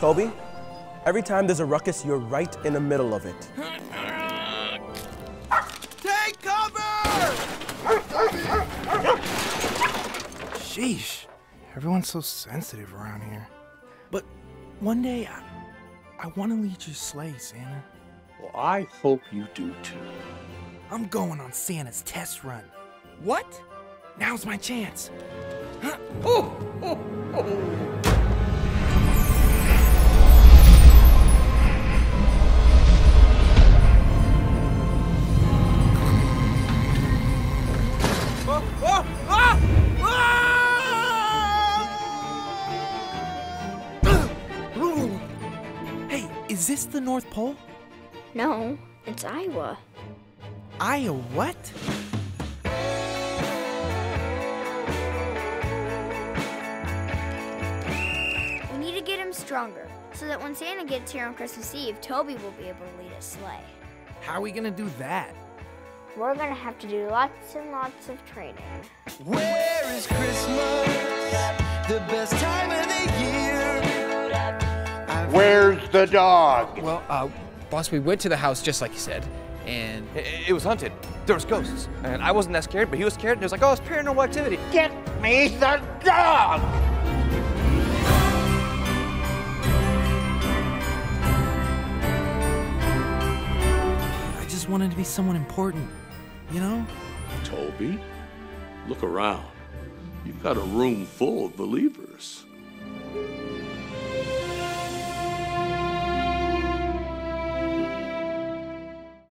Toby, every time there's a ruckus, you're right in the middle of it. Take cover! Sheesh. Everyone's so sensitive around here. But one day, I, I want to lead your sleigh, Santa. Well, I hope you do too. I'm going on Santa's test run. What? Now's my chance. Huh? Oh, oh, oh. Oh, oh, ah! Ah! Hey, is this the North Pole? No, it's Iowa. Iowa what? We need to get him stronger so that when Santa gets here on Christmas Eve, Toby will be able to lead a sleigh. How are we gonna do that? We're gonna have to do lots and lots of training. Where is Christmas? The best time of the year. Where's the dog? Well, uh, boss, we went to the house just like you said, and It, it was haunted. There was ghosts. And I wasn't that scared, but he was scared. And he was like, oh, it's paranormal activity. Get me the dog! Wanted to be someone important, you know? Toby, look around. You've got a room full of believers.